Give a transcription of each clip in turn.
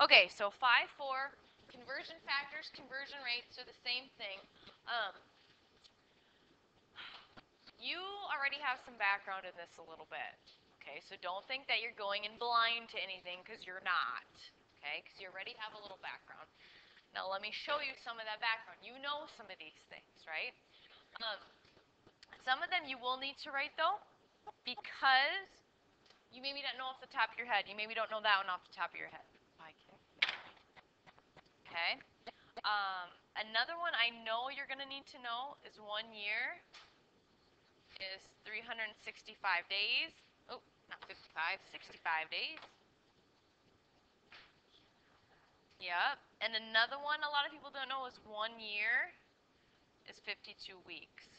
Okay, so 5, 4, conversion factors, conversion rates are the same thing. Um, you already have some background in this a little bit. Okay, so don't think that you're going in blind to anything because you're not. Okay, because you already have a little background. Now let me show you some of that background. You know some of these things, right? Um, some of them you will need to write though, because you maybe don't know off the top of your head. You maybe don't know that one off the top of your head. Okay. Um, another one I know you're going to need to know is one year is 365 days. Oh, not 55, 65 days. Yep. And another one a lot of people don't know is one year is 52 weeks.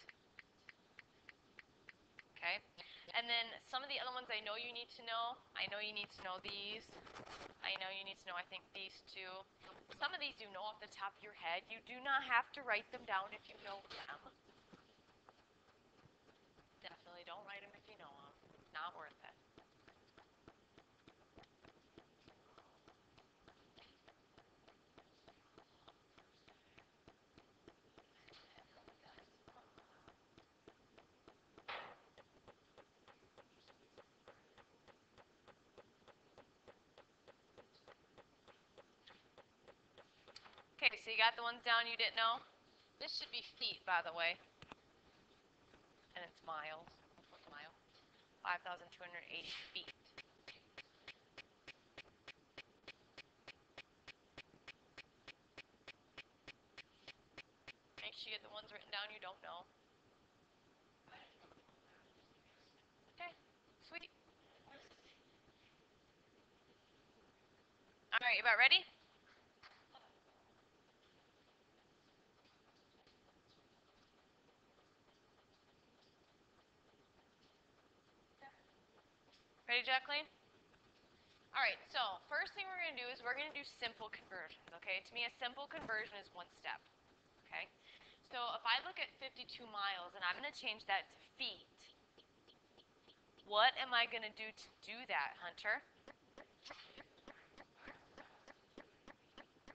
Okay. And then some of the other ones I know you need to know. I know you need to know these. I know you need to know, I think, these two. Some of these you know off the top of your head. You do not have to write them down if you know them. Definitely don't write them if you know them. Not worth it. Okay, so you got the ones down you didn't know? This should be feet, by the way. And it's miles. What's mile? 5,280 feet. Make sure you get the ones written down you don't know. Okay, sweet. Alright, you about ready? Jacqueline? All right, so first thing we're going to do is we're going to do simple conversions, okay? To me, a simple conversion is one step, okay? So if I look at 52 miles and I'm going to change that to feet, what am I going to do to do that, Hunter?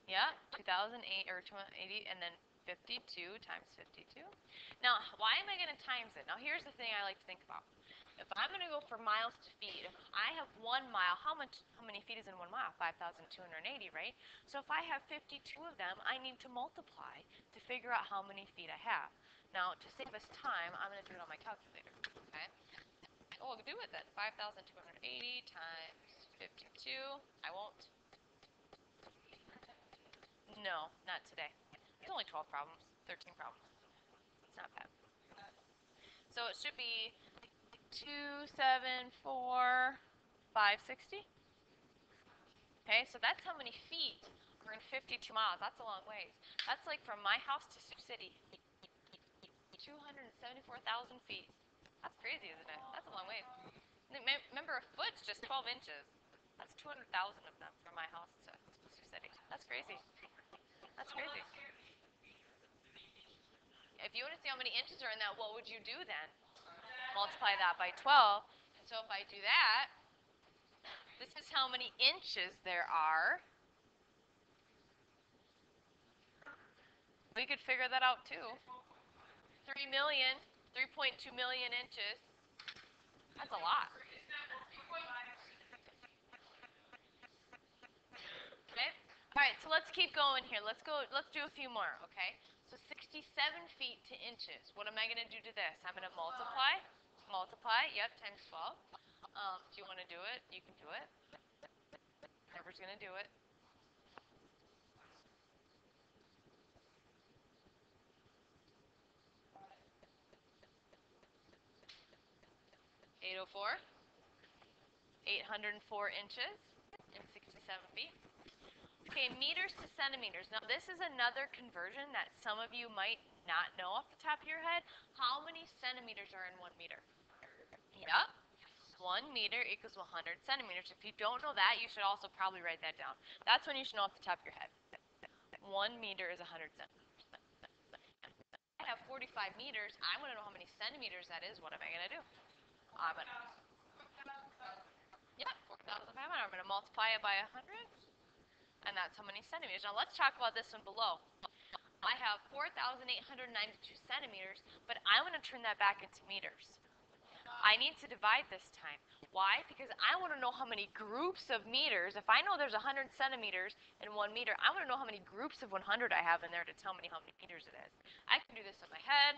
Yeah, 2008 or 280 and then 52 times 52. Now, why am I going to times it? Now, here's the thing I like to think about. If I'm going to go for miles to feet, I have one mile, how much? How many feet is in one mile? 5,280, right? So if I have 52 of them, I need to multiply to figure out how many feet I have. Now, to save us time, I'm going to do it on my calculator, okay? Oh, I'll do it then. 5,280 times 52. I won't. No, not today. It's only 12 problems, 13 problems. It's not bad. So it should be two, seven, four, five, sixty. Okay, so that's how many feet are in 52 miles. That's a long ways. That's like from my house to Sioux City. 274,000 feet. That's crazy, isn't it? That's a long ways. Remember, a foot's just 12 inches. That's 200,000 of them from my house to Sioux City. That's crazy. That's crazy. If you want to see how many inches are in that, what would you do then? Multiply that by 12. And so if I do that, this is how many inches there are. We could figure that out too. 3 million, 3.2 million inches. That's a lot. Okay? All right, so let's keep going here. Let's go, let's do a few more, okay? So 67 feet to inches. What am I going to do to this? I'm going to multiply multiply, yep, times 12. Um, you want to do it? You can do it. Whoever's going to do it. Eight oh four. Eight hundred and four inches and sixty-seven feet. Okay, meters to centimeters. Now this is another conversion that some of you might not know off the top of your head. How many centimeters are in one meter? Yep. One meter equals 100 centimeters. If you don't know that, you should also probably write that down. That's when you should know off the top of your head. One meter is 100 centimeters. I have 45 meters. I want to know how many centimeters that is. What am I going to do? I'm going to... Yeah, 4,500. I'm going to multiply it by 100. and that's how many centimeters. Now let's talk about this one below. I have 4,892 centimeters, but I want to turn that back into meters. I need to divide this time. Why? Because I want to know how many groups of meters. If I know there's 100 centimeters in one meter, I want to know how many groups of 100 I have in there to tell me how many meters it is. I can do this in my head.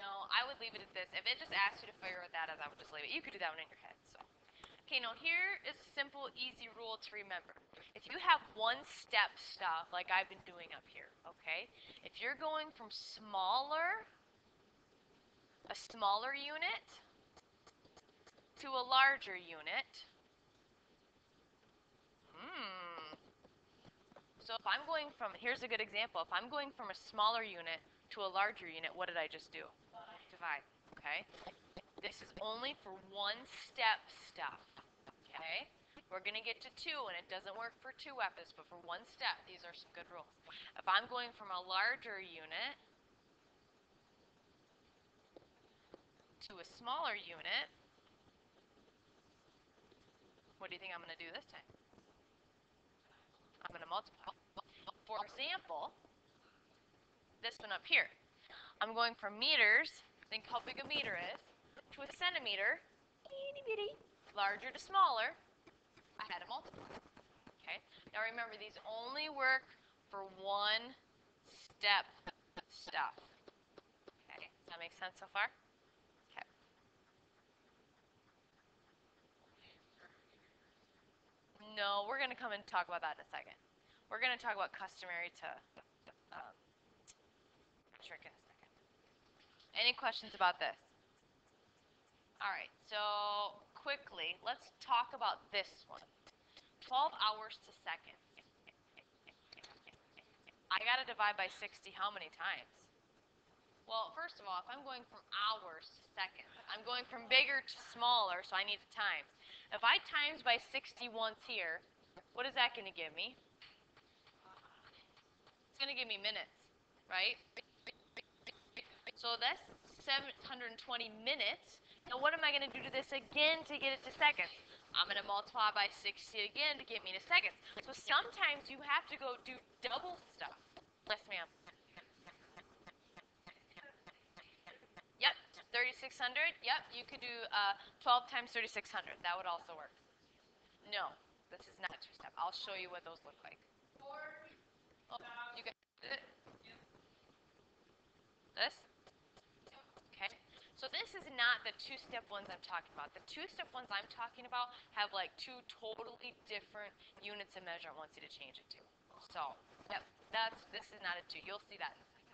No, I would leave it at this. If it just asked you to figure out that as, I would just leave it. You could do that one in your head. So, okay. Now here is a simple, easy rule to remember. If you have one step stuff like I've been doing up here, okay? If you're going from smaller, a smaller unit to a larger unit, hmm. So if I'm going from, here's a good example. If I'm going from a smaller unit to a larger unit, what did I just do? Divide, okay? This is only for one step stuff, okay? We're going to get to two, and it doesn't work for two weapons, but for one step, these are some good rules. If I'm going from a larger unit to a smaller unit, what do you think I'm going to do this time? I'm going to multiply. For example, this one up here. I'm going from meters, think how big a meter is, to a centimeter, itty bitty, larger to smaller, multiply. Okay? Now remember, these only work for one step stuff. Okay? Does that make sense so far? Okay. No, we're going to come and talk about that in a second. We're going to talk about customary to um, trick in a second. Any questions about this? All right, so quickly, let's talk about this one. 12 hours to seconds. I got to divide by 60 how many times? Well, first of all, if I'm going from hours to seconds, I'm going from bigger to smaller, so I need to times. If I times by 60 once here, what is that going to give me? It's going to give me minutes, right? So that's 720 minutes. Now what am I going to do to this again to get it to seconds? I'm going to multiply by 60 again to get me to seconds. So sometimes you have to go do double stuff. Yes, ma'am. Yep, 3600. Yep, you could do uh, 12 times 3600. That would also work. No, this is not two-step. I'll show you what those look like. Oh, you got? This? So this is not the two-step ones I'm talking about. The two-step ones I'm talking about have like two totally different units of measure I want you to change it to. So, yep, that's, this is not a two. You'll see that in a second.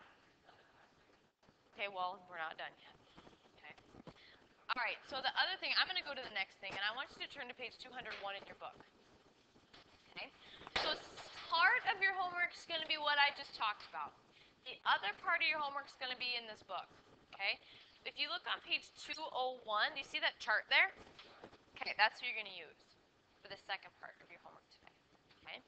Okay, well, we're not done yet. Okay. All right, so the other thing, I'm going to go to the next thing, and I want you to turn to page 201 in your book. Okay, so part of your homework is going to be what I just talked about. The other part of your homework is going to be in this book. Okay, if you look on page 201, do you see that chart there? Okay, that's what you're going to use for the second part of your homework today. Okay.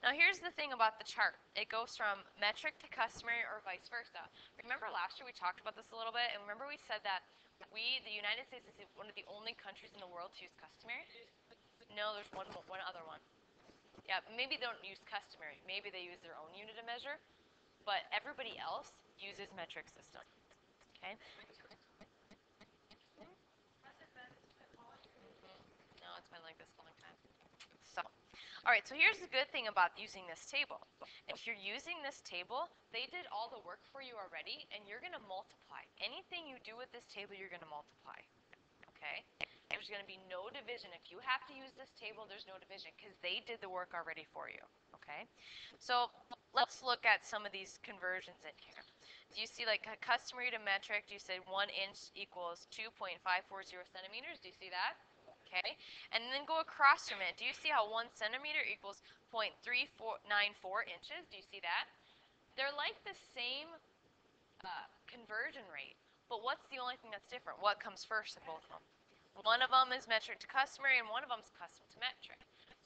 Now here's the thing about the chart. It goes from metric to customary or vice versa. Remember last year we talked about this a little bit, and remember we said that we, the United States, is one of the only countries in the world to use customary? No, there's one, one other one. Yeah, maybe they don't use customary. Maybe they use their own unit of measure, but everybody else uses metric system. Okay. been like this a long time. So, all right, so here's the good thing about using this table. If you're using this table, they did all the work for you already, and you're going to multiply. Anything you do with this table, you're going to multiply. Okay? There's going to be no division. If you have to use this table, there's no division because they did the work already for you. Okay? So let's look at some of these conversions in here. Do you see like a customary to metric? Do you say one inch equals 2.540 centimeters? Do you see that? Okay? And then go across from it. Do you see how one centimeter equals 0.3494 inches? Do you see that? They're like the same uh, conversion rate, but what's the only thing that's different? What comes first in both of them? One of them is metric to customary, and one of them is custom to metric.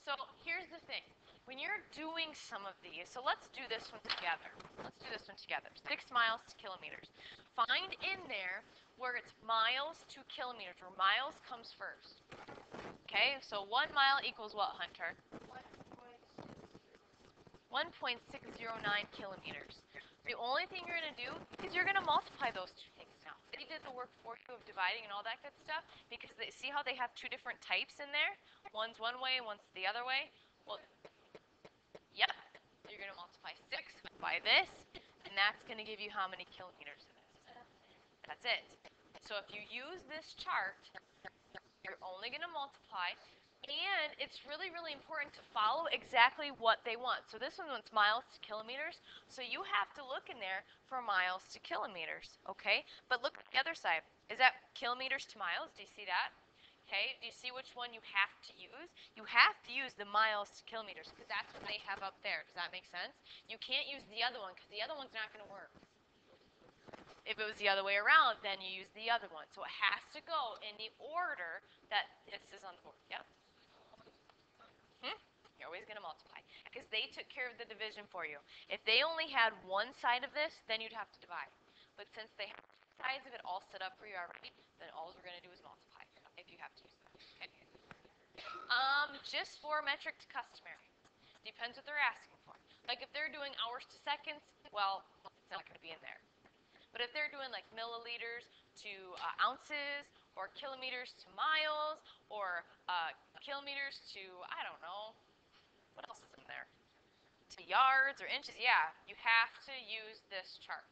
So here's the thing. When you're doing some of these, so let's do this one together. Let's do this one together. Six miles to kilometers. Find in there where it's miles to kilometers, where miles comes first. Okay, so one mile equals what, Hunter? 1.609 kilometers. The only thing you're going to do is you're going to multiply those two things now. They did the work for you of dividing and all that good stuff because they see how they have two different types in there? One's one way, one's the other way. Well, you're going to multiply 6 by this, and that's going to give you how many kilometers it is. That's it. So if you use this chart, you're only going to multiply and it's really, really important to follow exactly what they want. So this one wants miles to kilometers. So you have to look in there for miles to kilometers, okay? But look at the other side. Is that kilometers to miles? Do you see that? Okay, do you see which one you have to use? You have to use the miles to kilometers because that's what they have up there. Does that make sense? You can't use the other one because the other one's not going to work. If it was the other way around, then you use the other one. So it has to go in the order that this is on the board. Yep. Hmm? You're always going to multiply because they took care of the division for you. If they only had one side of this, then you'd have to divide. But since they have sides of it all set up for you already, then all we're going to do is multiply you have to use that. Okay. Um, just for metric to customary. Depends what they're asking for. Like if they're doing hours to seconds, well, it's not going to be in there. But if they're doing like milliliters to uh, ounces or kilometers to miles or uh, kilometers to, I don't know, what else is in there? To yards or inches. Yeah, you have to use this chart.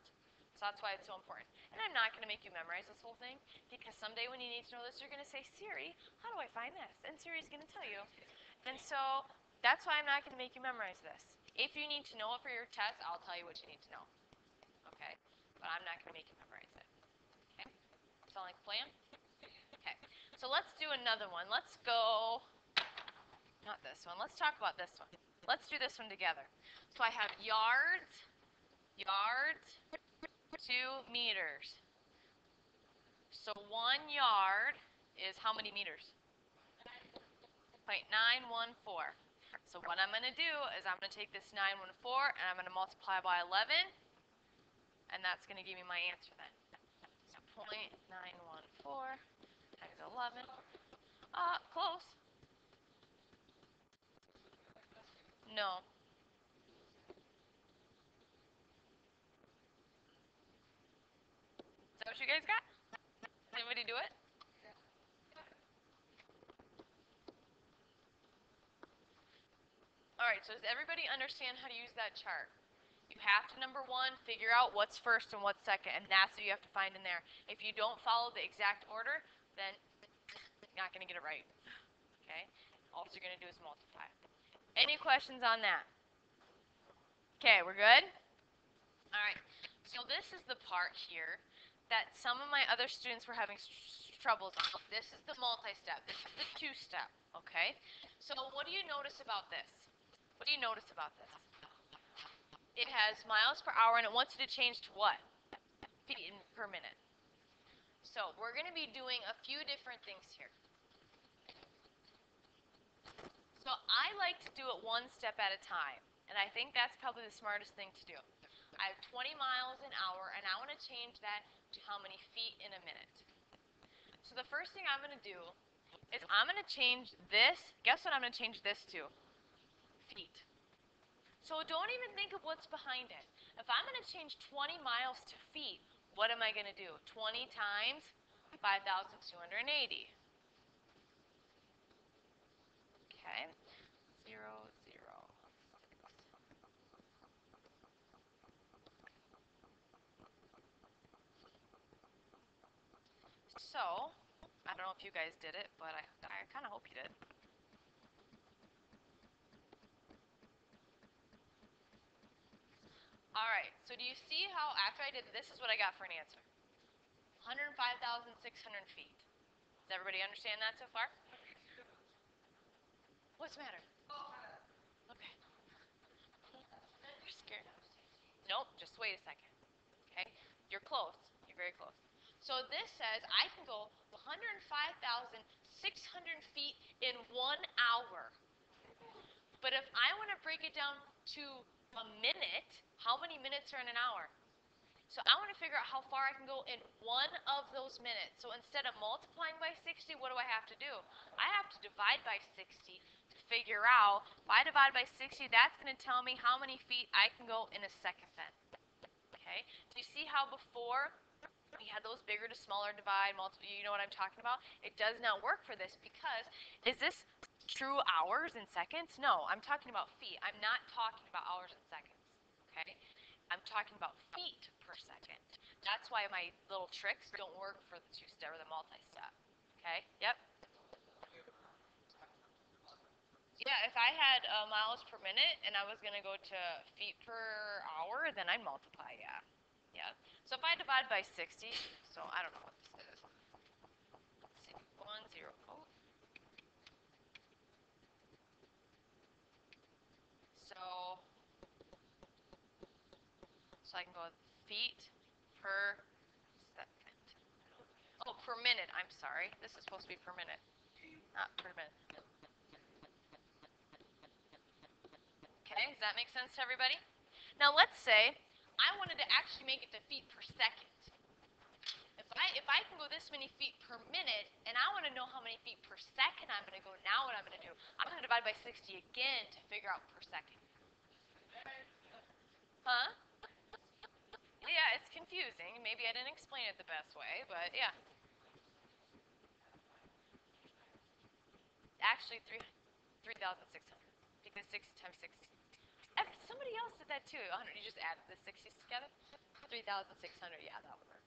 So that's why it's so important. And I'm not going to make you memorize this whole thing because someday when you need to know this, you're going to say, Siri, how do I find this? And Siri's going to tell you. And so that's why I'm not going to make you memorize this. If you need to know it for your test, I'll tell you what you need to know. Okay? But I'm not going to make you memorize it. Okay? Sound like a plan? Okay. So let's do another one. Let's go not this one. Let's talk about this one. Let's do this one together. So I have yards, yards, two meters. So one yard is how many meters? 0.914. So what I'm going to do is I'm going to take this 914 and I'm going to multiply by 11, and that's going to give me my answer then. So 0.914 times 11. Uh, close. No. What you guys got? Anybody do it? Alright, so does everybody understand how to use that chart? You have to, number one, figure out what's first and what's second, and that's what you have to find in there. If you don't follow the exact order, then you're not going to get it right. Okay? All you're going to do is multiply. Any questions on that? Okay, we're good? All right. So this is the part here that some of my other students were having troubles on. This is the multi-step. This is the two-step, okay? So what do you notice about this? What do you notice about this? It has miles per hour, and it wants you to change to what? Feet per minute. So we're going to be doing a few different things here. So I like to do it one step at a time, and I think that's probably the smartest thing to do. I have 20 miles an hour, and I want to change that to how many feet in a minute. So the first thing I'm going to do is I'm going to change this. Guess what I'm going to change this to? Feet. So don't even think of what's behind it. If I'm going to change 20 miles to feet, what am I going to do? 20 times 5,280. Okay, zero, zero. So, I don't know if you guys did it, but I, I kind of hope you did. All right, so do you see how after I did this is what I got for an answer? 105,600 feet. Does everybody understand that so far? What's the matter? Okay. You're scared. Nope, just wait a second. Okay? You're close. You're very close. So this says I can go 105,600 feet in one hour. But if I want to break it down to a minute, how many minutes are in an hour? So I want to figure out how far I can go in one of those minutes. So instead of multiplying by 60, what do I have to do? I have to divide by 60 to figure out, if I divide by 60, that's going to tell me how many feet I can go in a second then. Okay? Do you see how before we had those bigger to smaller divide, multiple, you know what I'm talking about? It does not work for this because, is this true hours and seconds? No, I'm talking about feet. I'm not talking about hours and seconds. Okay? I'm talking about feet per second. That's why my little tricks don't work for the two-step or the multi-step. Okay? Yep. Yeah, if I had uh, miles per minute and I was going to go to feet per hour, then I'd multiply, yeah. So if I divide by 60, so I don't know what this is. Let's see, 1, 0, oh. So so I can go feet per second. Oh, per minute. I'm sorry. This is supposed to be per minute, not per minute. Okay, does that make sense to everybody? Now let's say I wanted to actually make it to feet per second. If I, if I can go this many feet per minute, and I want to know how many feet per second I'm going to go, now what I'm going to do, I'm going to divide by 60 again to figure out per second. Huh? Yeah, it's confusing. Maybe I didn't explain it the best way, but yeah. Actually, 3 3,600. Because 60 times 60. Somebody else did that too. 100. You just add the 60s together. 3,600. Yeah, that would work.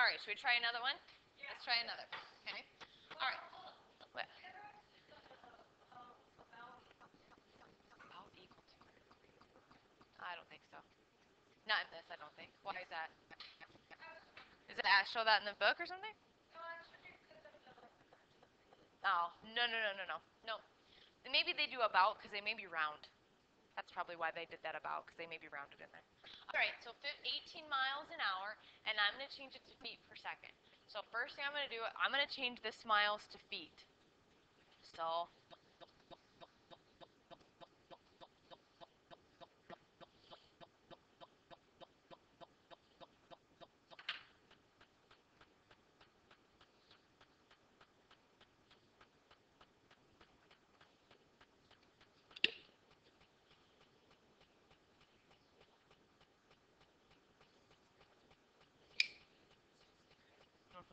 All right, should we try another one? Yeah. Let's try another. Okay. All right. What? About equal to. I don't think so. Not in this, I don't think. Why is that? Is it show that in the book or something? Oh, no, no, no, no, no. No. Maybe they do about because they may be round. That's probably why they did that about because they may be rounded in there. All right, so 18 miles an hour, and I'm going to change it to feet per second. So first thing I'm going to do, I'm going to change this miles to feet. So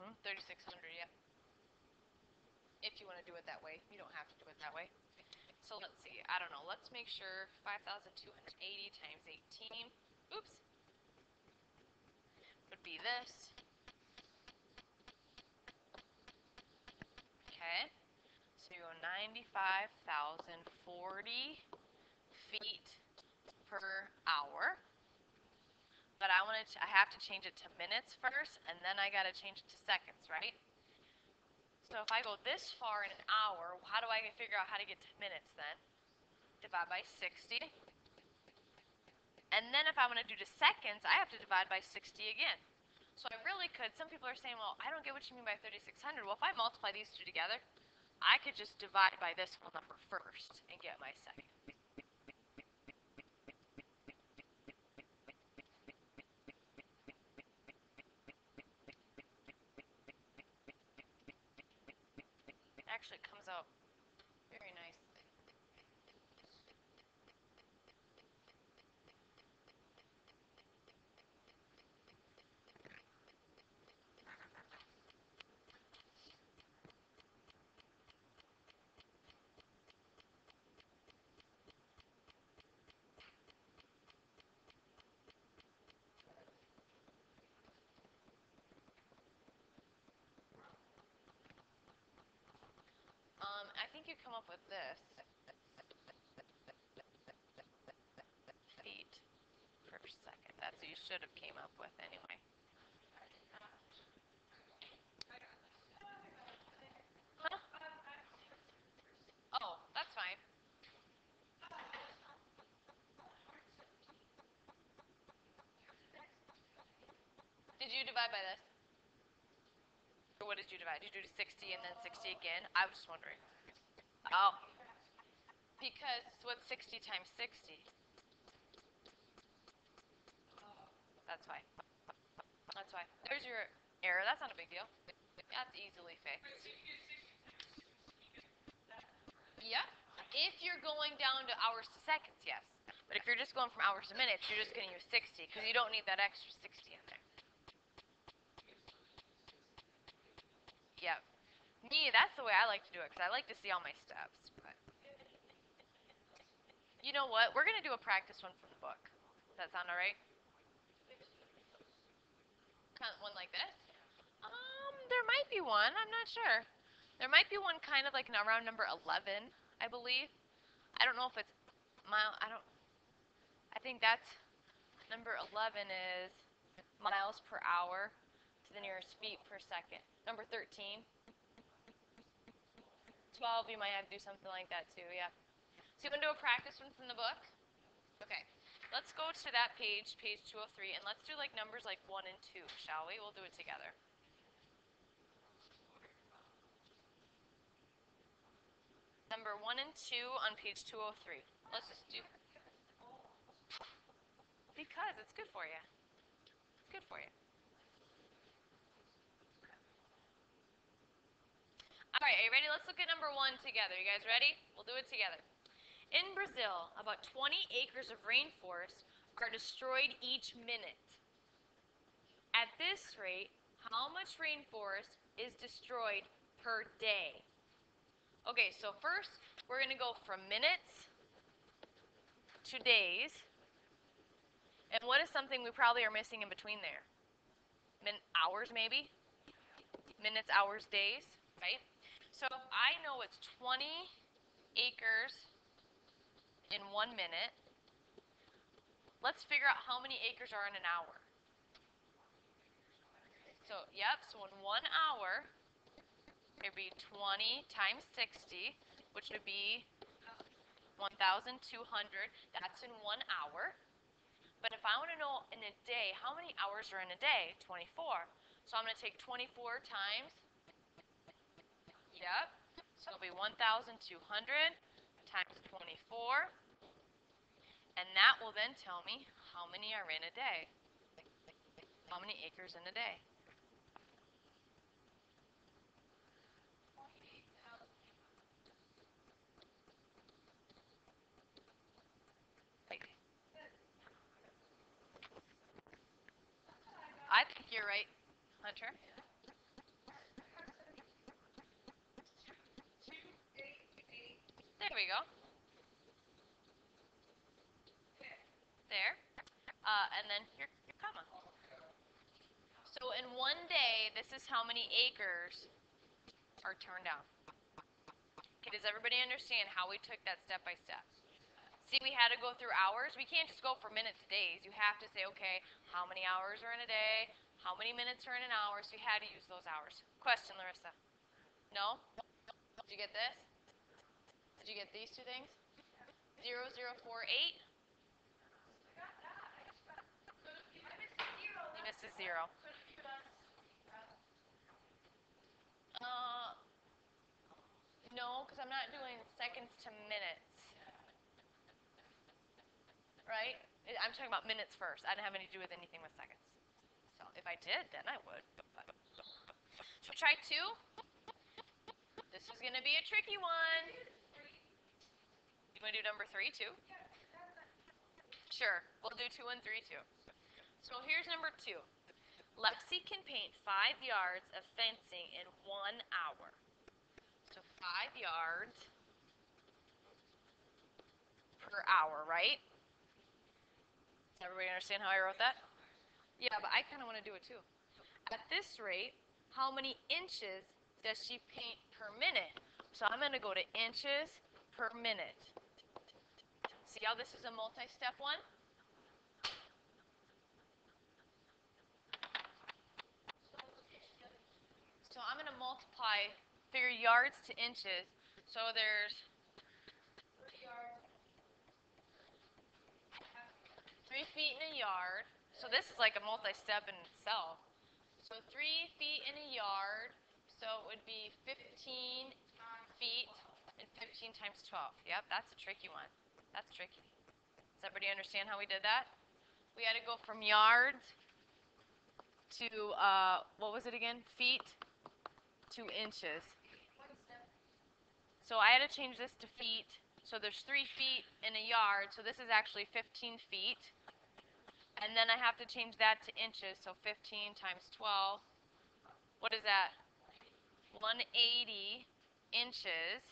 Mm-hmm. 3600, yeah. If you want to do it that way. You don't have to do it that way. So let's see. I don't know. Let's make sure 5,280 times 18. Oops. Would be this. Okay. So you go 95,040 feet per hour I have to change it to minutes first, and then I got to change it to seconds, right? So if I go this far in an hour, how do I figure out how to get to minutes then? Divide by 60. And then if I want to do to seconds, I have to divide by 60 again. So I really could, some people are saying, well, I don't get what you mean by 3600. Well, if I multiply these two together, I could just divide by this whole number first and get my second. Actually comes out very nicely. I think you come up with this. Feet per second. That's what you should have came up with anyway. Oh, that's fine. Did you divide by this? Or what did you divide? Did you do 60 and then 60 again? I was just wondering. Oh. Because what's 60 times 60? That's why. that's why. There's your error. That's not a big deal. That's easily fixed. Yeah. If you're going down to hours to seconds, yes. But if you're just going from hours to minutes, you're just going to use 60 because you don't need that extra 60 in there. Yep. Me, that's the way I like to do it because I like to see all my steps. But you know what? We're going to do a practice one from the book. Does that sound alright? Kind of one like this? Um, there might be one. I'm not sure. There might be one kind of like around number 11, I believe. I don't know if it's mile. I don't. I think that's number 11 is miles per hour to the nearest feet per second. Number 13. 12, you might have to do something like that too, yeah. So you want to do a practice one from the book? Okay. Let's go to that page, page 203, and let's do like numbers like 1 and 2, shall we? We'll do it together. Number 1 and 2 on page 203. Let's just do Because it's good for you. It's good for you. Alright, are you ready? Let's look at number 1 together. You guys ready? We'll do it together. In Brazil, about 20 acres of rainforest are destroyed each minute. At this rate, how much rainforest is destroyed per day? Okay, so first we're going to go from minutes to days. And what is something we probably are missing in between there? Min hours, maybe? Minutes, hours, days, right? So I know it's 20 acres in one minute. Let's figure out how many acres are in an hour. So, yep, so in one hour, It'd be 20 times 60, which would be 1,200. That's in one hour. But if I want to know in a day, how many hours are in a day? 24. So I'm going to take 24 times, yep, so it'll be 1,200 times 24. And that will then tell me how many are in a day. How many acres in a day. I think you're right, Hunter. There we go. There. Uh, and then your, your comma. So in one day, this is how many acres are turned down. Okay, does everybody understand how we took that step by step? See, we had to go through hours. We can't just go from minutes to days. You have to say, okay, how many hours are in a day? How many minutes are in an hour? So you had to use those hours. Question, Larissa. No? Did you get this? Did you get these two things? 0048? You missed a zero. Uh, no, because I'm not doing seconds to minutes right? I'm talking about minutes first. I didn't have anything to do with anything with seconds. So if I did, then I would. So try two. This is going to be a tricky one. You want to do number three, too? Sure. We'll do two and three, too. So here's number two. Lexi can paint five yards of fencing in one hour. So five yards per hour, right? Everybody understand how I wrote that? Yeah, but I kind of want to do it too. At this rate, how many inches does she paint per minute? So I'm going to go to inches per minute. See how this is a multi-step one? So I'm going to multiply, figure yards to inches. So there's three feet in a yard. So this is like a multi-step in itself. So three feet in a yard, so it would be 15 feet and 15 times 12. Yep, that's a tricky one. That's tricky. Does everybody understand how we did that? We had to go from yards to, uh, what was it again? Feet to inches. So I had to change this to feet. So there's three feet in a yard, so this is actually 15 feet. And then I have to change that to inches, so 15 times 12. What is that? 180 inches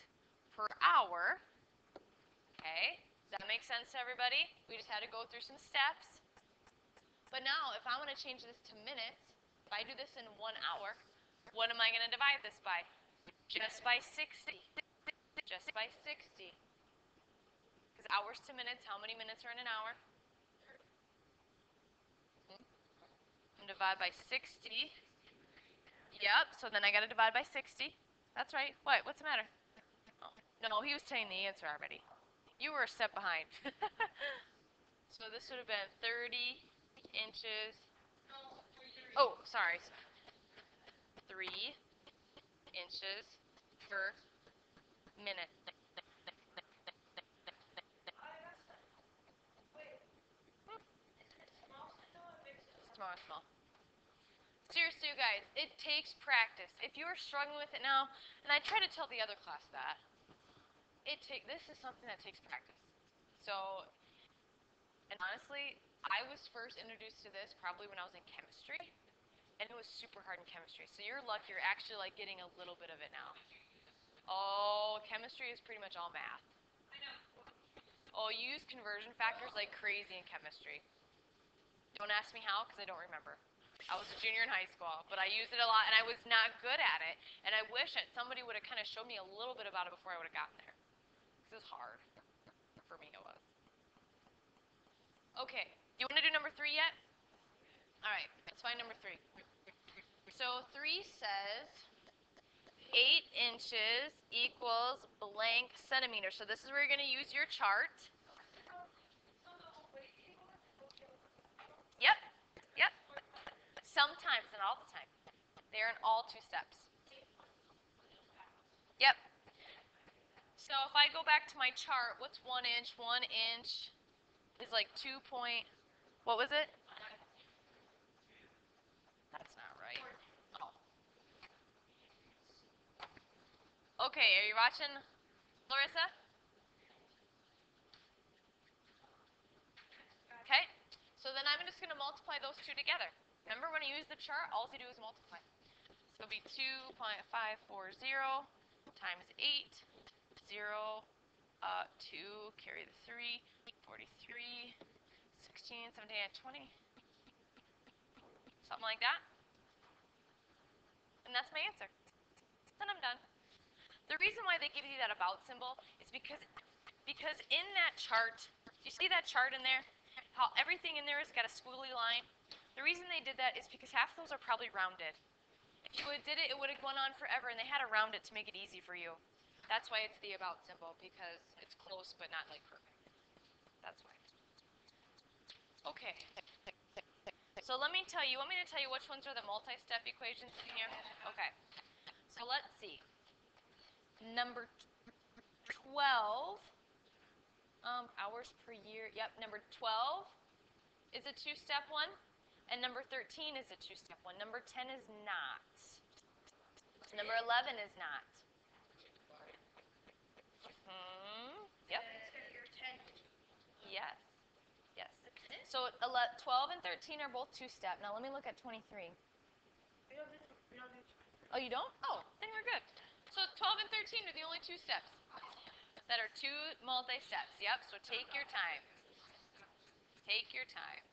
per hour. Okay, that make sense to everybody? We just had to go through some steps. But now, if I want to change this to minutes, if I do this in one hour, what am I going to divide this by? Just by 60. Just by 60. Because hours to minutes, how many minutes are in an hour? And divide by 60. Yep, so then I got to divide by 60. That's right. What? What's the matter? No, he was telling the answer already. You were a step behind. so this would have been 30 inches. Oh, sorry. 3 inches per minute. Small, small. Seriously, you guys, it takes practice. If you are struggling with it now, and I try to tell the other class that, it take this is something that takes practice. So, and honestly, I was first introduced to this probably when I was in chemistry, and it was super hard in chemistry. So you're lucky you're actually like getting a little bit of it now. Oh, chemistry is pretty much all math. I know. Oh, you use conversion factors like crazy in chemistry. Don't ask me how, because I don't remember. I was a junior in high school, but I used it a lot, and I was not good at it. And I wish that somebody would have kind of showed me a little bit about it before I would have gotten there. This is hard. For me, it was. Okay, do you want to do number three yet? All right, let's find number three. So three says 8 inches equals blank centimeters. So this is where you're going to use your chart. Yep, yep. Sometimes, and all the time. They're in all two steps. Yep. So if I go back to my chart, what's one inch? One inch is like two point, what was it? That's not right. Oh. Okay, are you watching, Larissa? Okay, so then I'm just going to multiply those two together. Remember when you use the chart, all you do is multiply. So it'll be 2.540 times 8, 0, uh, 2, carry the 3, 43, 16, 17, 20. Something like that. And that's my answer. Then I'm done. The reason why they give you that about symbol is because because in that chart, you see that chart in there? How everything in there has got a squiggly line? The reason they did that is because half of those are probably rounded. If you would did it, it would have gone on forever, and they had to round it to make it easy for you. That's why it's the about symbol, because it's close but not like perfect. That's why. Okay. So let me tell you, want me to tell you which ones are the multi-step equations in here? Okay. So let's see number 12, um, hours per year, yep, number 12 is a two-step one, and number 13 is a two-step one. Number 10 is not. Number 11 is not. Hmm, yep. Yes. Yes. So 11, 12 and 13 are both two-step. Now let me look at 23. Oh, you don't? Oh, then we're good. So 12 and 13 are the only two steps that are two multi-steps. Yep, so take your time. Take your time.